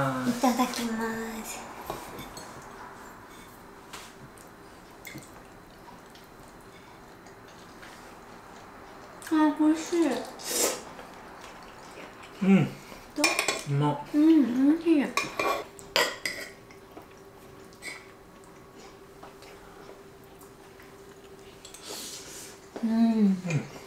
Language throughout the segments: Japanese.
まいすただきます。あ、美味しい。うん。どう？ま。っうん、美味しい。うん。違うか。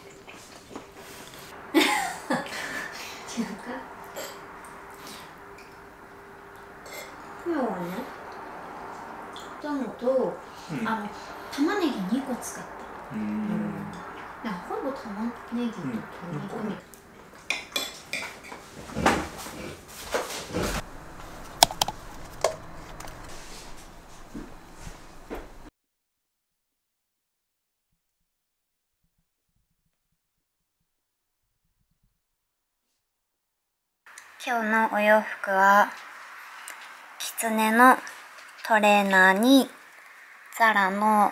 今日のお洋服はキツネのトレーナーにザラの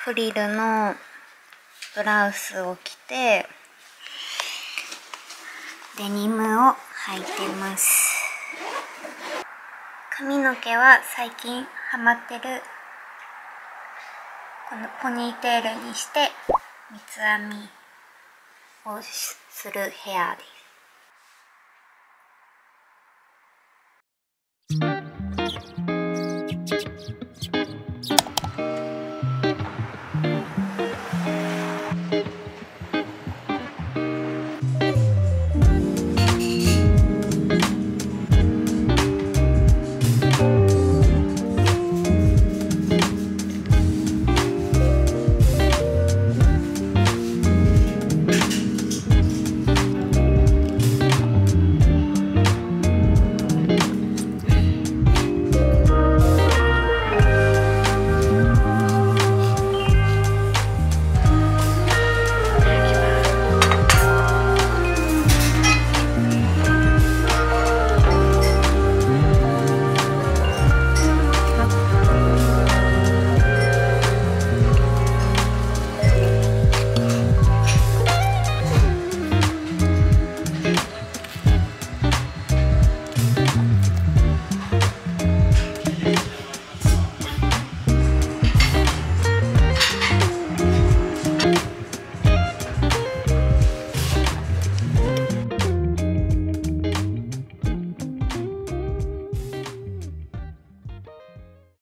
フリルのブラウスを着てデニムを履いてます。髪の毛は最近ハマってる。このポニーテールにして三つ編みをするヘアです。